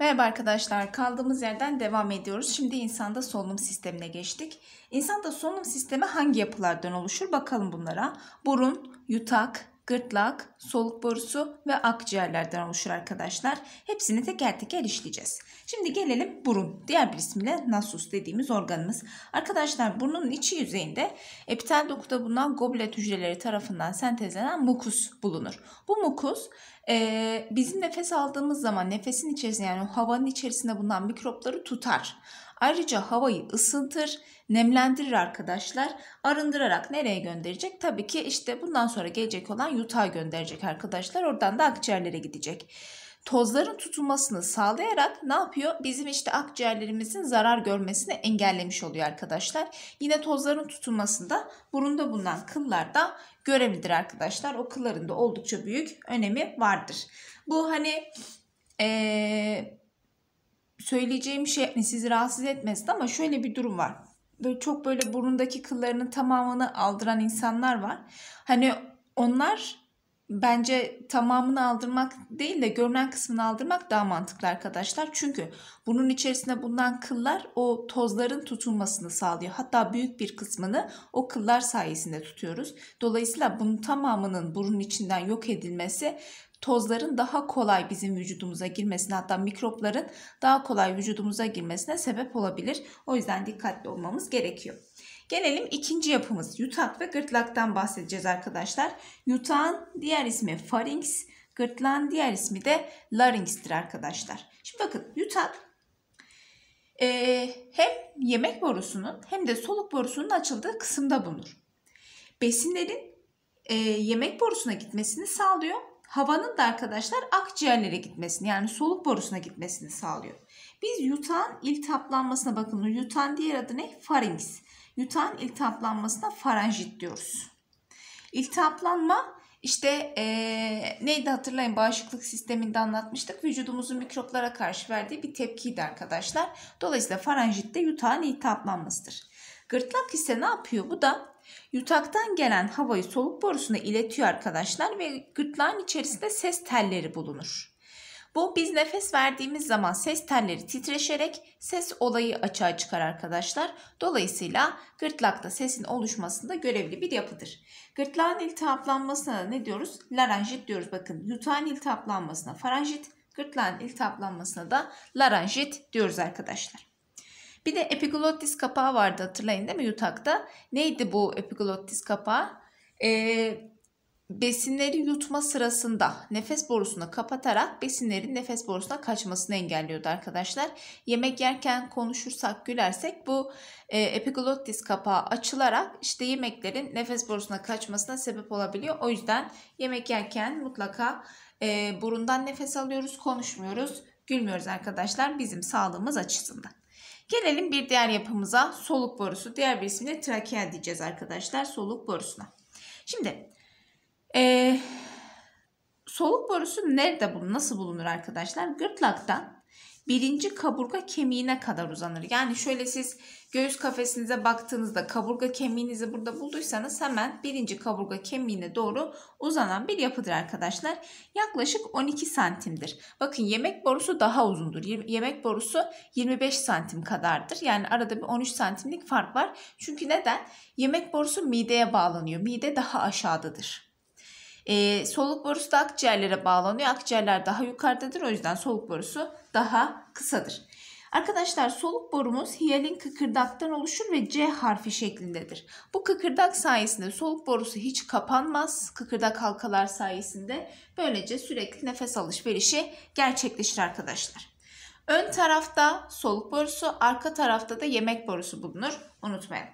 Merhaba arkadaşlar, kaldığımız yerden devam ediyoruz. Şimdi insanda solunum sistemine geçtik. İnsanda solunum sistemi hangi yapılardan oluşur? Bakalım bunlara. Burun, yutak, gırtlak, soluk borusu ve akciğerlerden oluşur arkadaşlar. Hepsini teker teker işleyeceğiz. Şimdi gelelim burun. Diğer bir ismiyle nasus dediğimiz organımız. Arkadaşlar burnun içi yüzeyinde epitel dokuda bulunan goblet hücreleri tarafından sentezlenen mukus bulunur. Bu mukus e, bizim nefes aldığımız zaman nefesin içerisinde yani havanın içerisinde bulunan mikropları tutar. Ayrıca havayı ısıtır, nemlendirir arkadaşlar. Arındırarak nereye gönderecek? Tabii ki işte bundan sonra gelecek olan yutağa gönderecek arkadaşlar. Oradan da akciğerlere gidecek. Tozların tutulmasını sağlayarak ne yapıyor? Bizim işte akciğerlerimizin zarar görmesini engellemiş oluyor arkadaşlar. Yine tozların tutulmasında burunda bulunan kıllar da görevlidir arkadaşlar. O kılların da oldukça büyük önemi vardır. Bu hani ee, söyleyeceğim şey sizi rahatsız etmesin ama şöyle bir durum var. Böyle çok böyle burundaki kıllarının tamamını aldıran insanlar var. Hani onlar bence tamamını aldırmak değil de görünen kısmını aldırmak daha mantıklı arkadaşlar. Çünkü bunun içerisinde bulunan kıllar o tozların tutulmasını sağlıyor. Hatta büyük bir kısmını o kıllar sayesinde tutuyoruz. Dolayısıyla bunun tamamının burun içinden yok edilmesi tozların daha kolay bizim vücudumuza girmesine hatta mikropların daha kolay vücudumuza girmesine sebep olabilir. O yüzden dikkatli olmamız gerekiyor. Gelelim ikinci yapımız yutak ve gırtlaktan bahsedeceğiz arkadaşlar. Yutağın diğer ismi pharynx, gırtlağın diğer ismi de larynx'tir arkadaşlar. Şimdi bakın yutak e, hem yemek borusunun hem de soluk borusunun açıldığı kısımda bulunur. Besinlerin e, yemek borusuna gitmesini sağlıyor havanın da arkadaşlar akciğerlere gitmesini yani soluk borusuna gitmesini sağlıyor. Biz yutağın iltihaplanmasına bakın. Yutağın diğer adı ne? Farinks. Yutağın iltihaplanmasına faranjit diyoruz. İltihaplanma işte ee, neydi hatırlayın bağışıklık sisteminde anlatmıştık. Vücudumuzun mikroplara karşı verdiği bir tepkiydi arkadaşlar. Dolayısıyla faranjit de yutağın iltihaplanmasıdır. Gırtlak ise ne yapıyor? Bu da Yutaktan gelen havayı soluk borusuna iletiyor arkadaşlar ve gırtlağın içerisinde ses telleri bulunur. Bu biz nefes verdiğimiz zaman ses telleri titreşerek ses olayı açığa çıkar arkadaşlar. Dolayısıyla gırtlakta sesin oluşmasında görevli bir yapıdır. Gırtlağın iltihaplanmasına ne diyoruz? Laranjit diyoruz. Bakın yutağın iltihaplanmasına faranjit, gırtlağın iltihaplanmasına da laranjit diyoruz arkadaşlar. Bir de epiglottis kapağı vardı hatırlayın değil mi yutakta? Neydi bu epiglottis kapağı? Ee, besinleri yutma sırasında nefes borusunu kapatarak besinlerin nefes borusuna kaçmasını engelliyordu arkadaşlar. Yemek yerken konuşursak gülersek bu e, epiglottis kapağı açılarak işte yemeklerin nefes borusuna kaçmasına sebep olabiliyor. O yüzden yemek yerken mutlaka e, burundan nefes alıyoruz, konuşmuyoruz, gülmüyoruz arkadaşlar bizim sağlığımız açısından. Gelelim bir diğer yapımıza soluk borusu. Diğer bir isimle trakea diyeceğiz arkadaşlar soluk borusuna. Şimdi ee, soluk borusu nerede bulunur? Nasıl bulunur arkadaşlar? Gırtlaktan birinci kaburga kemiğine kadar uzanır. Yani şöyle siz göğüs kafesinize baktığınızda kaburga kemiğinizi burada bulduysanız hemen birinci kaburga kemiğine doğru uzanan bir yapıdır arkadaşlar. Yaklaşık 12 santimdir. Bakın yemek borusu daha uzundur. Yemek borusu 25 santim kadardır. Yani arada bir 13 santimlik fark var. Çünkü neden? Yemek borusu mideye bağlanıyor. Mide daha aşağıdadır. Ee, soluk borusu da akciğerlere bağlanıyor. Akciğerler daha yukarıdadır. O yüzden soluk borusu daha kısadır. Arkadaşlar soluk borumuz hiyalin kıkırdaktan oluşur ve C harfi şeklindedir. Bu kıkırdak sayesinde soluk borusu hiç kapanmaz. Kıkırdak halkalar sayesinde böylece sürekli nefes alışverişi gerçekleşir arkadaşlar. Ön tarafta soluk borusu, arka tarafta da yemek borusu bulunur. Unutmayın.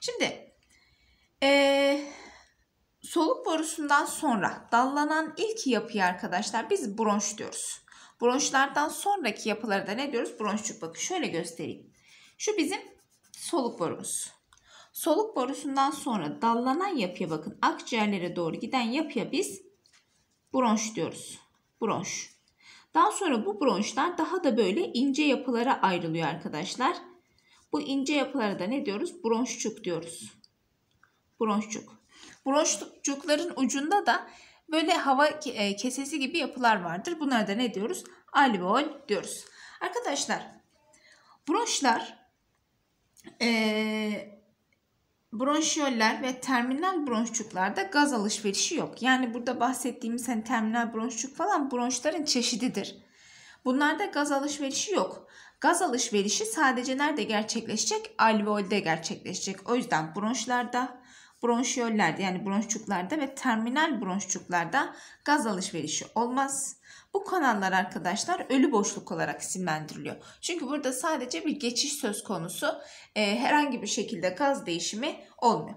Şimdi ee, soluk borusundan sonra dallanan ilk yapıyı arkadaşlar biz bronş diyoruz. Bronşlardan sonraki yapıları da ne diyoruz? Bronşçuk bakın şöyle göstereyim. Şu bizim soluk borumuz. Soluk borusundan sonra dallanan yapıya bakın. Akciğerlere doğru giden yapıya biz bronş diyoruz. Bronş. Daha sonra bu bronşlar daha da böyle ince yapılara ayrılıyor arkadaşlar. Bu ince yapılara da ne diyoruz? Bronşçuk diyoruz. Bronşçuk. Bronşçukların ucunda da Böyle hava e, kesesi gibi yapılar vardır. Bunlara da ne diyoruz? Alveol diyoruz. Arkadaşlar bronşlar ee, bronşiyoller ve terminal bronşçuklarda gaz alışverişi yok. Yani burada bahsettiğimiz hani terminal bronşçuk falan bronşların çeşididir. Bunlarda gaz alışverişi yok. Gaz alışverişi sadece nerede gerçekleşecek? Alveolde gerçekleşecek. O yüzden bronşlarda, bronşiyollerde yani bronşçuklarda ve terminal bronşçuklarda gaz alışverişi olmaz. Bu kanallar arkadaşlar ölü boşluk olarak isimlendiriliyor. Çünkü burada sadece bir geçiş söz konusu. E, herhangi bir şekilde gaz değişimi olmuyor.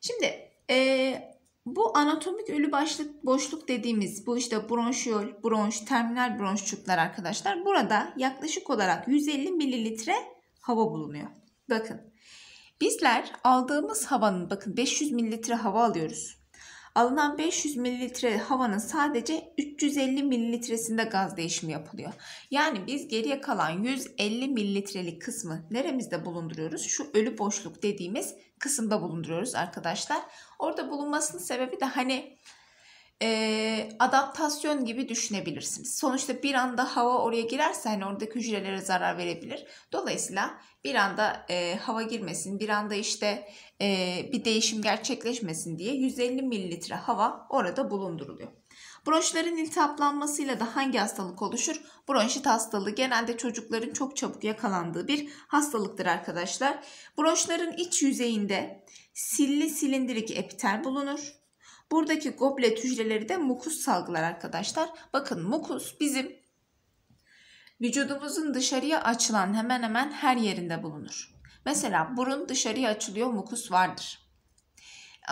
Şimdi e, bu anatomik ölü başlık boşluk dediğimiz bu işte bronşiyol, bronş, terminal bronşçuklar arkadaşlar. Burada yaklaşık olarak 150 mililitre hava bulunuyor. Bakın bizler aldığımız havanın bakın 500 mililitre hava alıyoruz. Alınan 500 mililitre havanın sadece 350 mililitresinde gaz değişimi yapılıyor. Yani biz geriye kalan 150 mililitrelik kısmı neremizde bulunduruyoruz? Şu ölü boşluk dediğimiz kısımda bulunduruyoruz arkadaşlar. Orada bulunmasının sebebi de hani e, adaptasyon gibi düşünebilirsiniz. Sonuçta bir anda hava oraya girerse hani oradaki hücrelere zarar verebilir. Dolayısıyla bir anda e, hava girmesin, bir anda işte e, bir değişim gerçekleşmesin diye 150 mililitre hava orada bulunduruluyor. Bronşların iltihaplanmasıyla da hangi hastalık oluşur? Bronşit hastalığı genelde çocukların çok çabuk yakalandığı bir hastalıktır arkadaşlar. Bronşların iç yüzeyinde silli silindirik epitel bulunur. Buradaki goblet hücreleri de mukus salgılar arkadaşlar. Bakın mukus bizim vücudumuzun dışarıya açılan hemen hemen her yerinde bulunur. Mesela burun dışarıya açılıyor mukus vardır.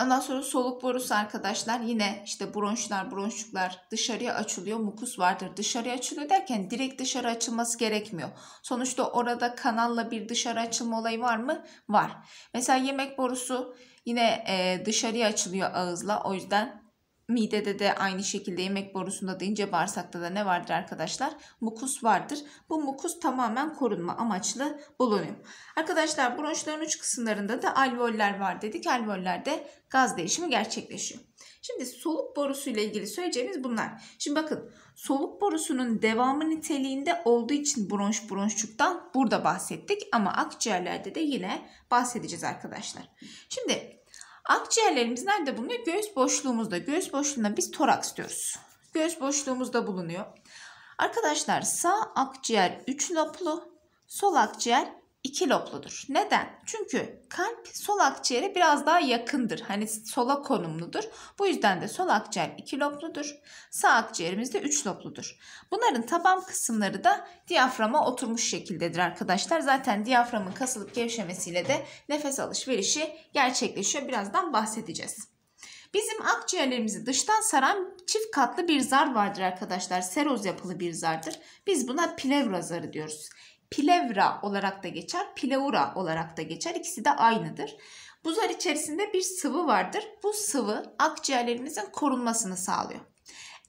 Ondan sonra soluk borusu arkadaşlar yine işte bronşlar, bronşçuklar dışarıya açılıyor, mukus vardır. Dışarıya açılıyor derken direkt dışarı açılması gerekmiyor. Sonuçta orada kanalla bir dışarı açılma olayı var mı? Var. Mesela yemek borusu yine e, dışarıya açılıyor ağızla. O yüzden Midede de aynı şekilde yemek borusunda da ince bağırsakta da ne vardır arkadaşlar? Mukus vardır. Bu mukus tamamen korunma amaçlı bulunuyor. Arkadaşlar bronşların uç kısımlarında da alveoller var dedik. Alveollerde gaz değişimi gerçekleşiyor. Şimdi soluk borusu ile ilgili söyleyeceğimiz bunlar. Şimdi bakın soluk borusunun devamı niteliğinde olduğu için bronş bronşçuktan burada bahsettik. Ama akciğerlerde de yine bahsedeceğiz arkadaşlar. Şimdi Akciğerlerimiz nerede bulunuyor? Göğüs boşluğumuzda. Göğüs boşluğunda biz toraks diyoruz. Göğüs boşluğumuzda bulunuyor. Arkadaşlar sağ akciğer 3 loblu, sol akciğer 2 lobludur. Neden? Çünkü kalp sol akciğere biraz daha yakındır. Hani sola konumludur. Bu yüzden de sol akciğer 2 lobludur. Sağ akciğerimiz de 3 lobludur. Bunların taban kısımları da diyaframa oturmuş şekildedir arkadaşlar. Zaten diyaframın kasılıp gevşemesiyle de nefes alışverişi gerçekleşiyor. Birazdan bahsedeceğiz. Bizim akciğerlerimizi dıştan saran çift katlı bir zar vardır arkadaşlar. Seroz yapılı bir zardır. Biz buna plevra zarı diyoruz plevra olarak da geçer, pleura olarak da geçer. İkisi de aynıdır. Bu zar içerisinde bir sıvı vardır. Bu sıvı akciğerlerimizin korunmasını sağlıyor.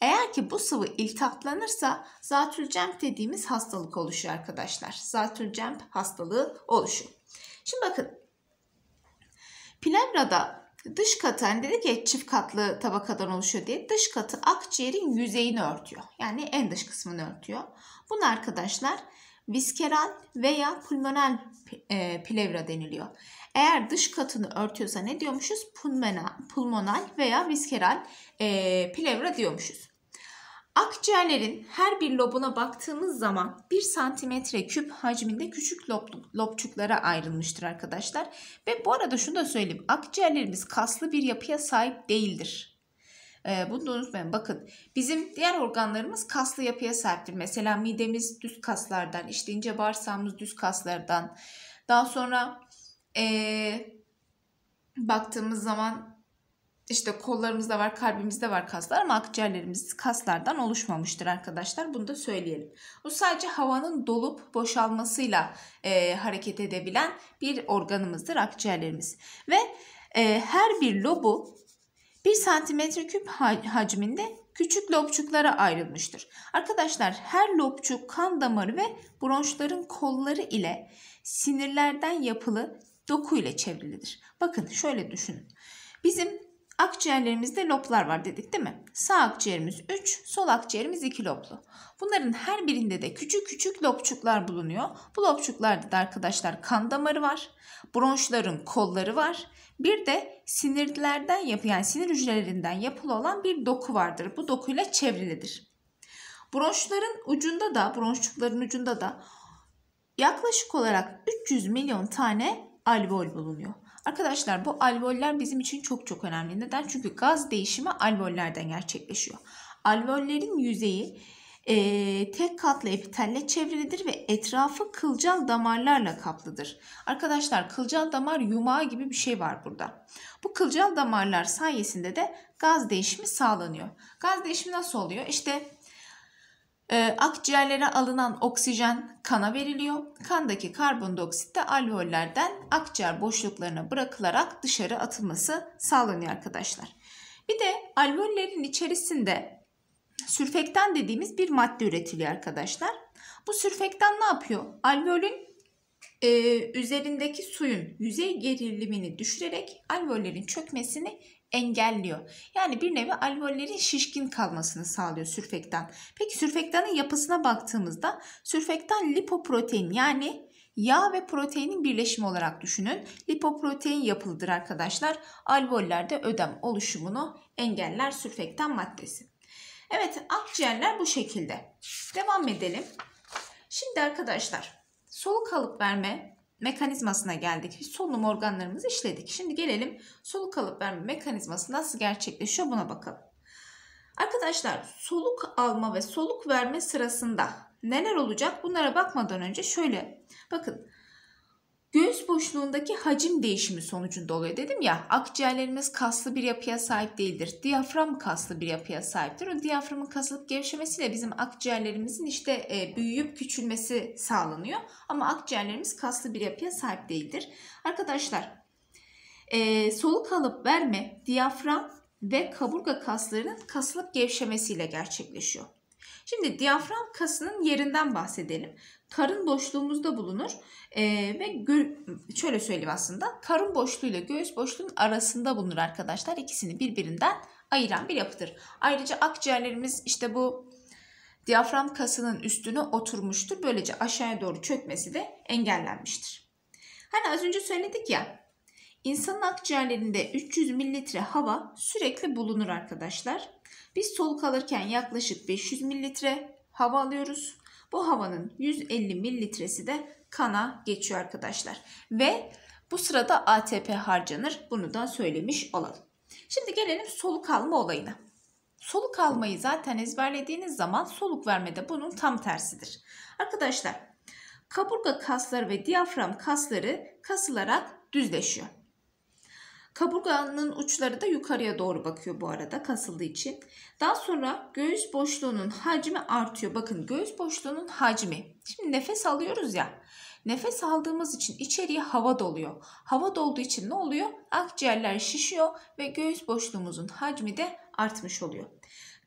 Eğer ki bu sıvı iltihaplanırsa zatürcemp dediğimiz hastalık oluşuyor arkadaşlar. Zatürcemp hastalığı oluşuyor. Şimdi bakın. Plevrada dış katı hani dedik ya çift katlı tabakadan oluşuyor diye dış katı akciğerin yüzeyini örtüyor. Yani en dış kısmını örtüyor. Bunu arkadaşlar viskeral veya pulmonal e, plevra deniliyor. Eğer dış katını örtüyorsa ne diyormuşuz? Pulmonal, pulmonal veya viskeral e, plevra diyormuşuz. Akciğerlerin her bir lobuna baktığımız zaman 1 santimetre küp hacminde küçük lob, lobçuklara ayrılmıştır arkadaşlar. Ve bu arada şunu da söyleyeyim. Akciğerlerimiz kaslı bir yapıya sahip değildir. E, bunu da unutmayın. Bakın bizim diğer organlarımız kaslı yapıya sahiptir. Mesela midemiz düz kaslardan, işte ince bağırsağımız düz kaslardan. Daha sonra e, baktığımız zaman işte kollarımızda var, kalbimizde var kaslar ama akciğerlerimiz kaslardan oluşmamıştır arkadaşlar. Bunu da söyleyelim. Bu sadece havanın dolup boşalmasıyla e, hareket edebilen bir organımızdır akciğerlerimiz. Ve e, her bir lobu 1 santimetre küp hacminde küçük lobçuklara ayrılmıştır. Arkadaşlar her lobçuk kan damarı ve bronşların kolları ile sinirlerden yapılı doku ile çevrilidir. Bakın şöyle düşünün. Bizim akciğerlerimizde loblar var dedik değil mi? Sağ akciğerimiz 3, sol akciğerimiz 2 loblu. Bunların her birinde de küçük küçük lobçuklar bulunuyor. Bu lobçuklarda da arkadaşlar kan damarı var. Bronşların kolları var. Bir de sinirlerden yapı yani sinir hücrelerinden yapılı olan bir doku vardır. Bu dokuyla çevrilidir. Bronşların ucunda da, bronşçukların ucunda da yaklaşık olarak 300 milyon tane alveol bulunuyor. Arkadaşlar bu alveoller bizim için çok çok önemli. Neden? Çünkü gaz değişimi alveollerden gerçekleşiyor. Alveollerin yüzeyi e, tek katlı epitelle çevrilidir ve etrafı kılcal damarlarla kaplıdır. Arkadaşlar kılcal damar yumağı gibi bir şey var burada. Bu kılcal damarlar sayesinde de gaz değişimi sağlanıyor. Gaz değişimi nasıl oluyor? İşte e, akciğerlere alınan oksijen kana veriliyor. Kandaki karbondioksit de alveollerden akciğer boşluklarına bırakılarak dışarı atılması sağlanıyor arkadaşlar. Bir de alveollerin içerisinde sürfektan dediğimiz bir madde üretiliyor arkadaşlar. Bu sürfektan ne yapıyor? Alveolün e, üzerindeki suyun yüzey gerilimini düşürerek alveollerin çökmesini engelliyor. Yani bir nevi alveollerin şişkin kalmasını sağlıyor sürfektan. Peki sürfektanın yapısına baktığımızda sürfektan lipoprotein yani yağ ve proteinin birleşimi olarak düşünün. Lipoprotein yapılıdır arkadaşlar. Alveollerde ödem oluşumunu engeller sürfektan maddesi. Evet akciğerler bu şekilde. Devam edelim. Şimdi arkadaşlar soluk alıp verme mekanizmasına geldik. Solunum organlarımızı işledik. Şimdi gelelim soluk alıp verme mekanizması nasıl gerçekleşiyor buna bakalım. Arkadaşlar soluk alma ve soluk verme sırasında neler olacak bunlara bakmadan önce şöyle bakın Göğüs boşluğundaki hacim değişimi sonucunda oluyor dedim ya. Akciğerlerimiz kaslı bir yapıya sahip değildir. Diyafram kaslı bir yapıya sahiptir. O diyaframın kasılıp gevşemesiyle bizim akciğerlerimizin işte e, büyüyüp küçülmesi sağlanıyor. Ama akciğerlerimiz kaslı bir yapıya sahip değildir. Arkadaşlar e, soluk alıp verme diyafram ve kaburga kaslarının kasılıp gevşemesiyle gerçekleşiyor. Şimdi diyafram kasının yerinden bahsedelim. Karın boşluğumuzda bulunur ee, ve gö- şöyle söyleyeyim aslında karın boşluğu ile göğüs boşluğunun arasında bulunur arkadaşlar. İkisini birbirinden ayıran bir yapıdır. Ayrıca akciğerlerimiz işte bu diyafram kasının üstüne oturmuştur. Böylece aşağıya doğru çökmesi de engellenmiştir. Hani az önce söyledik ya insanın akciğerlerinde 300 mililitre hava sürekli bulunur arkadaşlar. Biz soluk alırken yaklaşık 500 mililitre hava alıyoruz. Bu havanın 150 mililitresi de kana geçiyor arkadaşlar. Ve bu sırada ATP harcanır. Bunu da söylemiş olalım. Şimdi gelelim soluk alma olayına. Soluk almayı zaten ezberlediğiniz zaman soluk vermede bunun tam tersidir. Arkadaşlar kaburga kasları ve diyafram kasları kasılarak düzleşiyor. Kaburganın uçları da yukarıya doğru bakıyor bu arada kasıldığı için. Daha sonra göğüs boşluğunun hacmi artıyor. Bakın göğüs boşluğunun hacmi. Şimdi nefes alıyoruz ya. Nefes aldığımız için içeriye hava doluyor. Hava dolduğu için ne oluyor? Akciğerler şişiyor ve göğüs boşluğumuzun hacmi de artmış oluyor.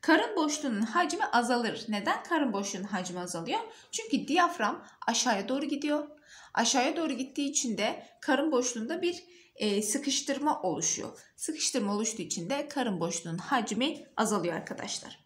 Karın boşluğunun hacmi azalır. Neden karın boşluğunun hacmi azalıyor? Çünkü diyafram aşağıya doğru gidiyor. Aşağıya doğru gittiği için de karın boşluğunda bir e, sıkıştırma oluşuyor. Sıkıştırma oluştuğu için de karın boşluğunun hacmi azalıyor arkadaşlar.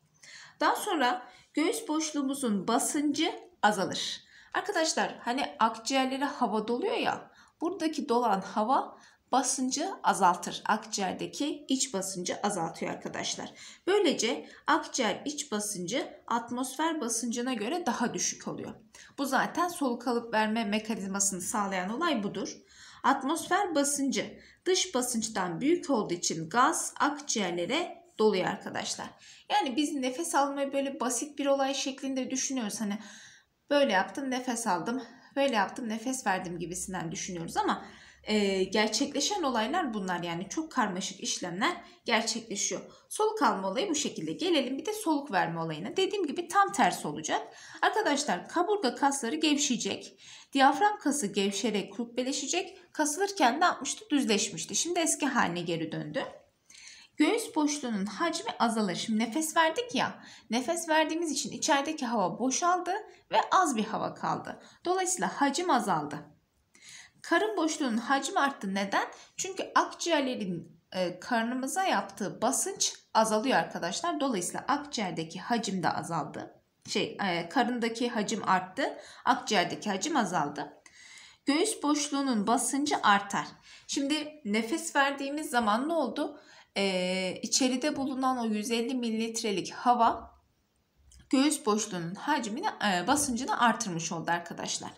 Daha sonra göğüs boşluğumuzun basıncı azalır. Arkadaşlar hani akciğerlere hava doluyor ya buradaki dolan hava basıncı azaltır. Akciğerdeki iç basıncı azaltıyor arkadaşlar. Böylece akciğer iç basıncı atmosfer basıncına göre daha düşük oluyor. Bu zaten soluk alıp verme mekanizmasını sağlayan olay budur. Atmosfer basıncı dış basınçtan büyük olduğu için gaz akciğerlere doluyor arkadaşlar. Yani biz nefes almayı böyle basit bir olay şeklinde düşünüyoruz. Hani böyle yaptım nefes aldım, böyle yaptım nefes verdim gibisinden düşünüyoruz ama e, gerçekleşen olaylar bunlar yani çok karmaşık işlemler gerçekleşiyor. Soluk alma olayı bu şekilde. Gelelim bir de soluk verme olayına. Dediğim gibi tam tersi olacak. Arkadaşlar kaburga kasları gevşeyecek. Diyafram kası gevşerek kubbeleşecek. Kasılırken ne yapmıştı? Düzleşmişti. Şimdi eski haline geri döndü. Göğüs boşluğunun hacmi azalır. Şimdi nefes verdik ya. Nefes verdiğimiz için içerideki hava boşaldı ve az bir hava kaldı. Dolayısıyla hacim azaldı. Karın boşluğunun hacmi arttı. Neden? Çünkü akciğerlerin e, karnımıza yaptığı basınç azalıyor arkadaşlar. Dolayısıyla akciğerdeki hacim de azaldı. Şey, e, karındaki hacim arttı, akciğerdeki hacim azaldı. Göğüs boşluğunun basıncı artar. Şimdi nefes verdiğimiz zaman ne oldu? Ee, içeride bulunan o 150 mililitrelik hava göğüs boşluğunun hacmini, e, basıncını artırmış oldu arkadaşlar.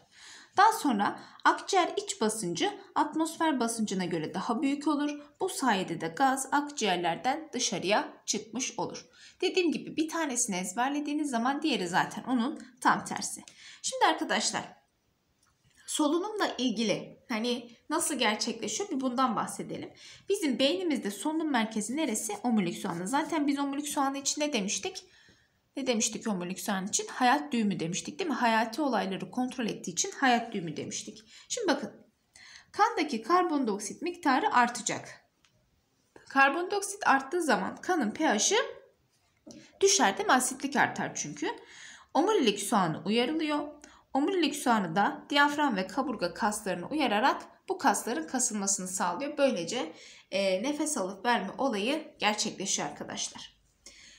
Daha sonra akciğer iç basıncı atmosfer basıncına göre daha büyük olur. Bu sayede de gaz akciğerlerden dışarıya çıkmış olur. Dediğim gibi bir tanesini ezberlediğiniz zaman diğeri zaten onun tam tersi. Şimdi arkadaşlar solunumla ilgili hani nasıl gerçekleşiyor bir bundan bahsedelim. Bizim beynimizde solunum merkezi neresi? Omurilik soğanı. Zaten biz omurilik soğanı için ne demiştik? Ne demiştik omurilik soğanı için? Hayat düğümü demiştik değil mi? Hayati olayları kontrol ettiği için hayat düğümü demiştik. Şimdi bakın kandaki karbondioksit miktarı artacak. Karbondioksit arttığı zaman kanın pH'i düşer değil mi? Asitlik artar çünkü. Omurilik soğanı uyarılıyor. Omurilik soğanı da diyafram ve kaburga kaslarını uyararak bu kasların kasılmasını sağlıyor. Böylece e, nefes alıp verme olayı gerçekleşiyor arkadaşlar.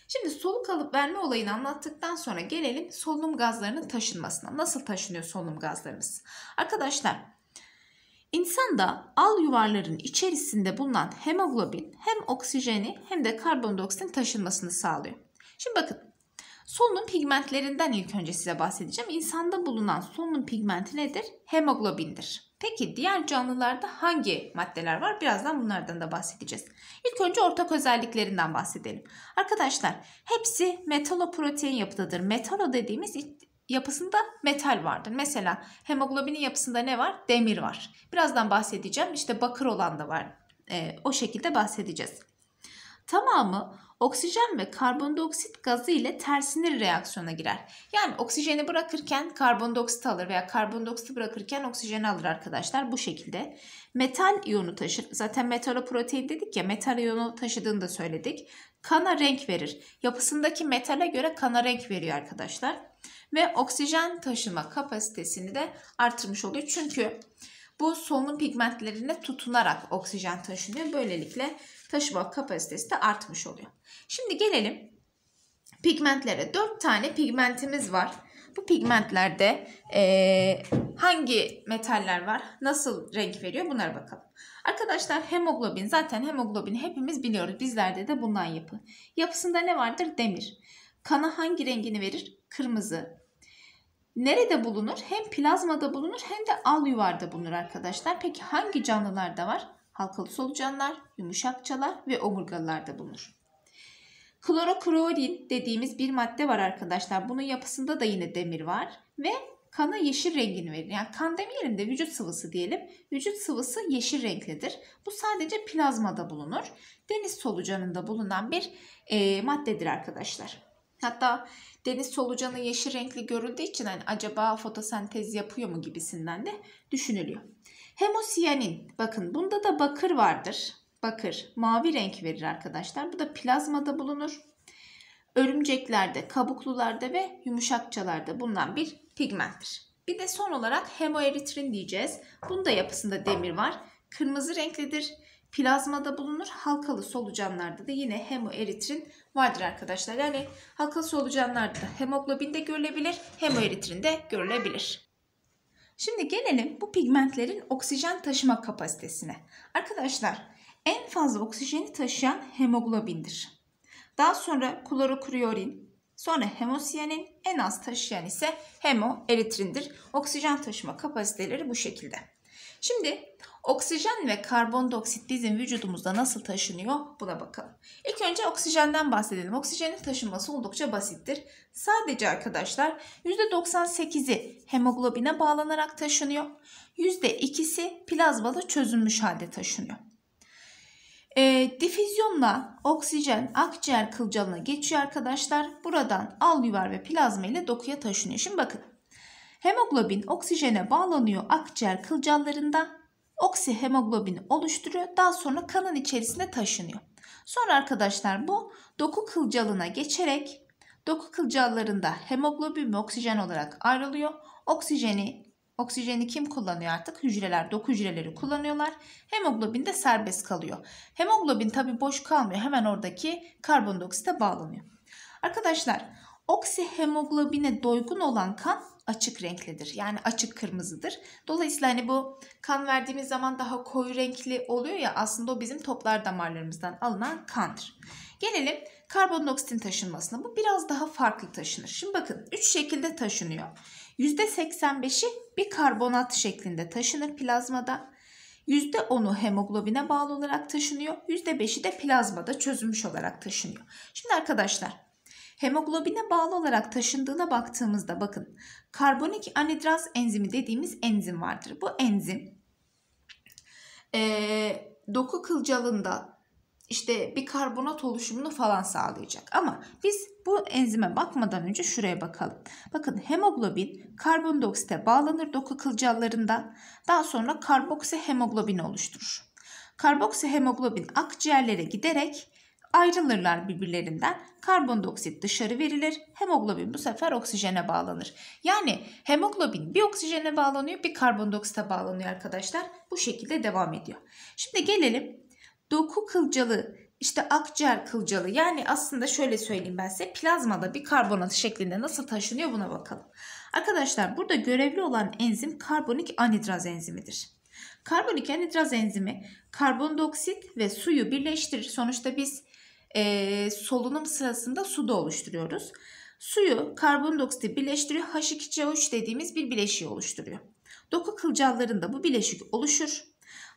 Şimdi soluk alıp verme olayını anlattıktan sonra gelelim solunum gazlarının taşınmasına. Nasıl taşınıyor solunum gazlarımız? Arkadaşlar insanda al yuvarların içerisinde bulunan hemoglobin hem oksijeni hem de karbondioksitin taşınmasını sağlıyor. Şimdi bakın solunum pigmentlerinden ilk önce size bahsedeceğim. İnsanda bulunan solunum pigmenti nedir? Hemoglobindir. Peki diğer canlılarda hangi maddeler var? Birazdan bunlardan da bahsedeceğiz. İlk önce ortak özelliklerinden bahsedelim. Arkadaşlar hepsi metaloprotein yapıdadır. Metalo dediğimiz yapısında metal vardır. Mesela hemoglobinin yapısında ne var? Demir var. Birazdan bahsedeceğim. İşte bakır olan da var. Ee, o şekilde bahsedeceğiz. Tamamı oksijen ve karbondioksit gazı ile tersinir reaksiyona girer. Yani oksijeni bırakırken karbondioksit alır veya karbondioksiti bırakırken oksijeni alır arkadaşlar bu şekilde. Metal iyonu taşır. Zaten metaloprotein dedik ya metal iyonu taşıdığını da söyledik. Kana renk verir. Yapısındaki metale göre kana renk veriyor arkadaşlar. Ve oksijen taşıma kapasitesini de artırmış oluyor. Çünkü bu solunum pigmentlerine tutunarak oksijen taşınıyor. Böylelikle taşıma kapasitesi de artmış oluyor. Şimdi gelelim pigmentlere. 4 tane pigmentimiz var. Bu pigmentlerde e, hangi metaller var? Nasıl renk veriyor? Bunlara bakalım. Arkadaşlar hemoglobin zaten hemoglobin hepimiz biliyoruz. Bizlerde de bundan yapı. Yapısında ne vardır? Demir. Kana hangi rengini verir? Kırmızı. Nerede bulunur? Hem plazmada bulunur hem de al yuvarda bulunur arkadaşlar. Peki hangi canlılarda var? Halkalı solucanlar, yumuşakçalar ve omurgalılarda bulunur. Klorokrorin dediğimiz bir madde var arkadaşlar. Bunun yapısında da yine demir var ve kana yeşil rengini verir. Yani kan demeyelim de vücut sıvısı diyelim. Vücut sıvısı yeşil renklidir. Bu sadece plazmada bulunur. Deniz solucanında bulunan bir e, maddedir arkadaşlar. Hatta deniz solucanı yeşil renkli görüldüğü için hani acaba fotosentez yapıyor mu gibisinden de düşünülüyor. Hemosiyanin bakın bunda da bakır vardır. Bakır mavi renk verir arkadaşlar. Bu da plazmada bulunur. Örümceklerde, kabuklularda ve yumuşakçalarda bulunan bir pigmenttir. Bir de son olarak hemoeritrin diyeceğiz. Bunda yapısında demir var. Kırmızı renklidir. Plazmada bulunur. Halkalı solucanlarda da yine hemoeritrin vardır arkadaşlar. Yani halkalı solucanlarda da hemoglobin de görülebilir, hemoeritrin de görülebilir. Şimdi gelelim bu pigmentlerin oksijen taşıma kapasitesine. Arkadaşlar en fazla oksijeni taşıyan hemoglobindir. Daha sonra klorokrorin, sonra hemosiyanin en az taşıyan ise hemoeritrindir. Oksijen taşıma kapasiteleri bu şekilde. Şimdi oksijen ve karbondioksit bizim vücudumuzda nasıl taşınıyor buna bakalım. İlk önce oksijenden bahsedelim. Oksijenin taşınması oldukça basittir. Sadece arkadaşlar %98'i hemoglobine bağlanarak taşınıyor. %2'si plazmada çözülmüş halde taşınıyor. E, difüzyonla oksijen akciğer kılcalına geçiyor arkadaşlar. Buradan al yuvar ve plazma ile dokuya taşınıyor. Şimdi bakın Hemoglobin oksijene bağlanıyor akciğer kılcallarında. Oksihemoglobin oluşturuyor. Daha sonra kanın içerisine taşınıyor. Sonra arkadaşlar bu doku kılcalına geçerek doku kılcallarında hemoglobin ve oksijen olarak ayrılıyor. Oksijeni Oksijeni kim kullanıyor artık? Hücreler, doku hücreleri kullanıyorlar. Hemoglobin de serbest kalıyor. Hemoglobin tabi boş kalmıyor. Hemen oradaki karbondioksite bağlanıyor. Arkadaşlar oksihemoglobine doygun olan kan açık renklidir. Yani açık kırmızıdır. Dolayısıyla hani bu kan verdiğimiz zaman daha koyu renkli oluyor ya aslında o bizim toplar damarlarımızdan alınan kandır. Gelelim karbondioksitin taşınmasına. Bu biraz daha farklı taşınır. Şimdi bakın 3 şekilde taşınıyor. %85'i bir karbonat şeklinde taşınır plazmada. %10'u hemoglobine bağlı olarak taşınıyor. %5'i de plazmada çözülmüş olarak taşınıyor. Şimdi arkadaşlar hemoglobine bağlı olarak taşındığına baktığımızda bakın karbonik anhidraz enzimi dediğimiz enzim vardır. Bu enzim e, doku kılcalında işte bir karbonat oluşumunu falan sağlayacak. Ama biz bu enzime bakmadan önce şuraya bakalım. Bakın hemoglobin karbondioksite bağlanır doku kılcallarında. Daha sonra karboksi hemoglobin oluşturur. Karboksi hemoglobin akciğerlere giderek ayrılırlar birbirlerinden. Karbondioksit dışarı verilir. Hemoglobin bu sefer oksijene bağlanır. Yani hemoglobin bir oksijene bağlanıyor bir karbondioksite bağlanıyor arkadaşlar. Bu şekilde devam ediyor. Şimdi gelelim doku kılcalı işte akciğer kılcalı yani aslında şöyle söyleyeyim ben size plazmada bir karbonat şeklinde nasıl taşınıyor buna bakalım. Arkadaşlar burada görevli olan enzim karbonik anhidraz enzimidir. Karbonik anhidraz enzimi karbondioksit ve suyu birleştirir. Sonuçta biz e, solunum sırasında su da oluşturuyoruz. Suyu karbondioksiti birleştiriyor. H2CO3 dediğimiz bir bileşiği oluşturuyor. Doku kılcallarında bu bileşik oluşur.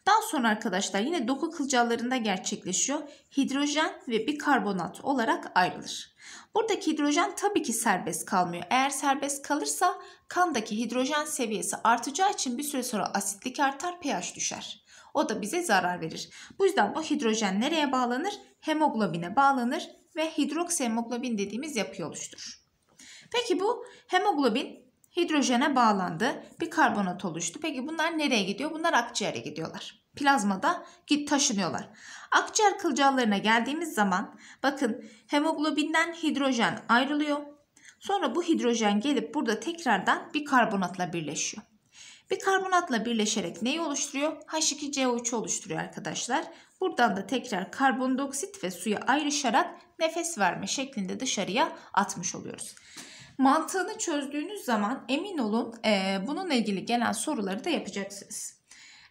Daha sonra arkadaşlar yine doku kılcallarında gerçekleşiyor. Hidrojen ve bikarbonat olarak ayrılır. Buradaki hidrojen tabii ki serbest kalmıyor. Eğer serbest kalırsa kandaki hidrojen seviyesi artacağı için bir süre sonra asitlik artar, pH düşer. O da bize zarar verir. Bu yüzden bu hidrojen nereye bağlanır? Hemoglobine bağlanır ve hidroksihemoglobin dediğimiz yapıyı oluşturur. Peki bu hemoglobin hidrojene bağlandı. Bir karbonat oluştu. Peki bunlar nereye gidiyor? Bunlar akciğere gidiyorlar. Plazmada git taşınıyorlar. Akciğer kılcallarına geldiğimiz zaman bakın hemoglobinden hidrojen ayrılıyor. Sonra bu hidrojen gelip burada tekrardan bir karbonatla birleşiyor. Bir karbonatla birleşerek neyi oluşturuyor? H2CO3 oluşturuyor arkadaşlar. Buradan da tekrar karbondioksit ve suya ayrışarak nefes verme şeklinde dışarıya atmış oluyoruz. Mantığını çözdüğünüz zaman emin olun e, bununla ilgili gelen soruları da yapacaksınız.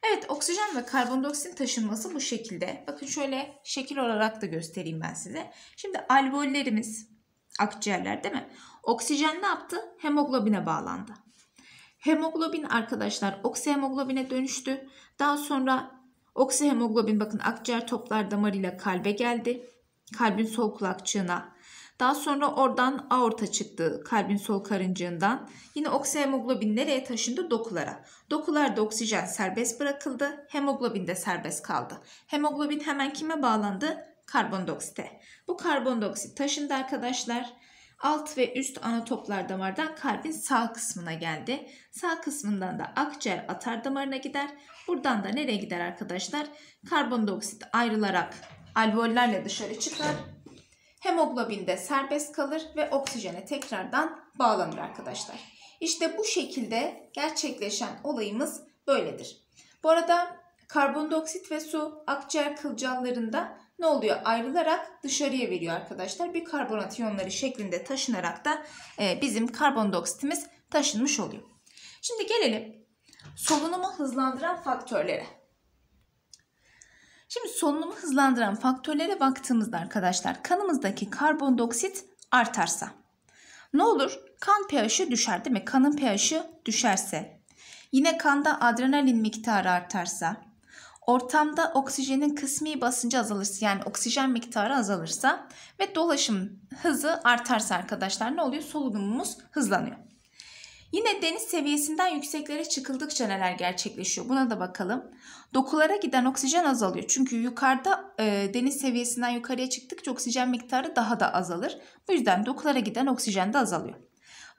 Evet oksijen ve karbondioksit taşınması bu şekilde. Bakın şöyle şekil olarak da göstereyim ben size. Şimdi alveollerimiz akciğerler değil mi? Oksijen ne yaptı? Hemoglobine bağlandı. Hemoglobin arkadaşlar oksihemoglobine dönüştü. Daha sonra oksihemoglobin bakın akciğer toplar damarıyla kalbe geldi. Kalbin sol kulakçığına daha sonra oradan aorta çıktı kalbin sol karıncığından. Yine oksihemoglobin nereye taşındı? Dokulara. Dokularda oksijen serbest bırakıldı. Hemoglobin de serbest kaldı. Hemoglobin hemen kime bağlandı? Karbondioksite. Bu karbondioksit taşındı arkadaşlar. Alt ve üst ana toplar damardan kalbin sağ kısmına geldi. Sağ kısmından da akciğer atar damarına gider. Buradan da nereye gider arkadaşlar? Karbondioksit ayrılarak alveollerle dışarı çıkar hemoglobin de serbest kalır ve oksijene tekrardan bağlanır arkadaşlar. İşte bu şekilde gerçekleşen olayımız böyledir. Bu arada karbondioksit ve su akciğer kılcallarında ne oluyor? Ayrılarak dışarıya veriyor arkadaşlar. Bir karbonat iyonları şeklinde taşınarak da e, bizim karbondioksitimiz taşınmış oluyor. Şimdi gelelim solunumu hızlandıran faktörlere. Şimdi solunumu hızlandıran faktörlere baktığımızda arkadaşlar kanımızdaki karbondioksit artarsa ne olur? Kan pH'i düşer değil mi? Kanın pH'i düşerse yine kanda adrenalin miktarı artarsa ortamda oksijenin kısmi basıncı azalırsa yani oksijen miktarı azalırsa ve dolaşım hızı artarsa arkadaşlar ne oluyor? Solunumumuz hızlanıyor. Yine deniz seviyesinden yükseklere çıkıldıkça neler gerçekleşiyor? Buna da bakalım. Dokulara giden oksijen azalıyor. Çünkü yukarıda e, deniz seviyesinden yukarıya çıktıkça oksijen miktarı daha da azalır. Bu yüzden dokulara giden oksijen de azalıyor.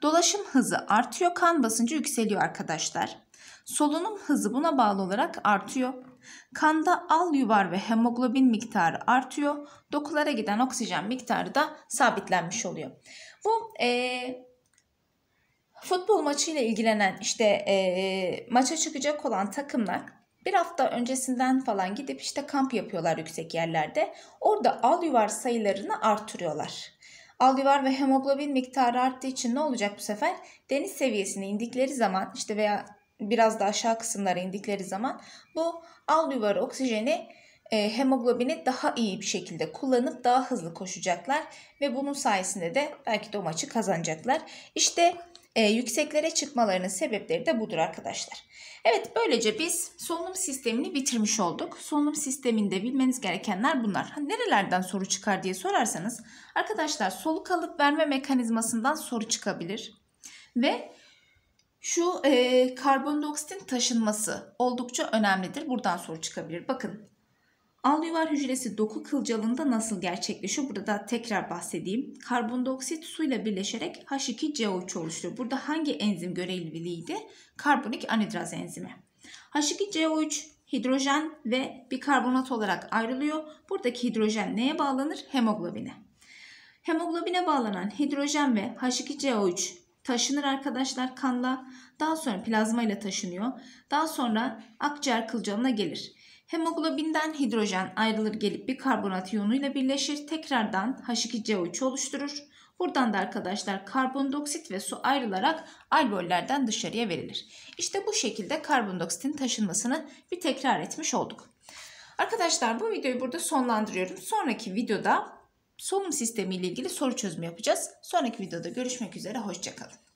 Dolaşım hızı artıyor, kan basıncı yükseliyor arkadaşlar. Solunum hızı buna bağlı olarak artıyor. Kanda al yuvar ve hemoglobin miktarı artıyor. Dokulara giden oksijen miktarı da sabitlenmiş oluyor. Bu e, Futbol maçıyla ilgilenen işte e, maça çıkacak olan takımlar bir hafta öncesinden falan gidip işte kamp yapıyorlar yüksek yerlerde. Orada al yuvar sayılarını artırıyorlar. Al yuvar ve hemoglobin miktarı arttığı için ne olacak bu sefer? Deniz seviyesine indikleri zaman işte veya biraz da aşağı kısımlara indikleri zaman bu al yuvarı oksijeni e, hemoglobini daha iyi bir şekilde kullanıp daha hızlı koşacaklar ve bunun sayesinde de belki de o maçı kazanacaklar. İşte e, yükseklere çıkmalarının sebepleri de budur arkadaşlar. Evet böylece biz solunum sistemini bitirmiş olduk. Solunum sisteminde bilmeniz gerekenler bunlar. Nerelerden soru çıkar diye sorarsanız arkadaşlar soluk alıp verme mekanizmasından soru çıkabilir. Ve şu e, karbondioksitin taşınması oldukça önemlidir. Buradan soru çıkabilir. Bakın Alveolar hücresi doku kılcalığında nasıl gerçekleşiyor? Burada da tekrar bahsedeyim. Karbondioksit suyla birleşerek H2CO3 oluşturuyor. Burada hangi enzim görevliydi? Karbonik anhidraz enzimi. H2CO3 hidrojen ve bikarbonat olarak ayrılıyor. Buradaki hidrojen neye bağlanır? Hemoglobine. Hemoglobine bağlanan hidrojen ve H2CO3 taşınır arkadaşlar kanla. Daha sonra plazma ile taşınıyor. Daha sonra akciğer kılcalına gelir. Hemoglobinden hidrojen ayrılır gelip bir karbonat iyonuyla birleşir. Tekrardan H2CO3 oluşturur. Buradan da arkadaşlar karbondioksit ve su ayrılarak alveollerden dışarıya verilir. İşte bu şekilde karbondioksitin taşınmasını bir tekrar etmiş olduk. Arkadaşlar bu videoyu burada sonlandırıyorum. Sonraki videoda solunum sistemi ile ilgili soru çözümü yapacağız. Sonraki videoda görüşmek üzere. Hoşçakalın.